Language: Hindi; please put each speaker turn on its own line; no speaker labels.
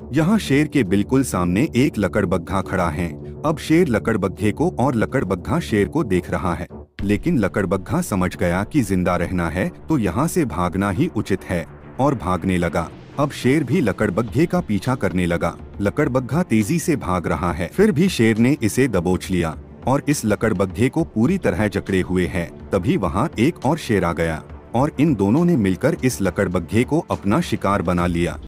यहाँ शेर के बिल्कुल सामने एक लकड़बग्घा खड़ा है। अब शेर लकड़बग्घे को और लकड़बग्घा शेर को देख रहा है। लेकिन लकड़बग्घा समझ गया कि ज़िंदा रहना है तो यहाँ से भागना ही उचित है, और भागने लगा। अब शेर भी लकड़बग्घे का पीछा करने लगा। लकड़बग्घा तेज़ी से भाग रहा है। फिर भी शेर ने इसे दबोच लिया, और इस लकड़बग्घे को पूरी तरह जकड़े हुए है। तभी वहाँ एक और शेर आ गया, और इन दोनों ने मिलकर इस लकड़बग्घे को अपना शिकार बना लिया।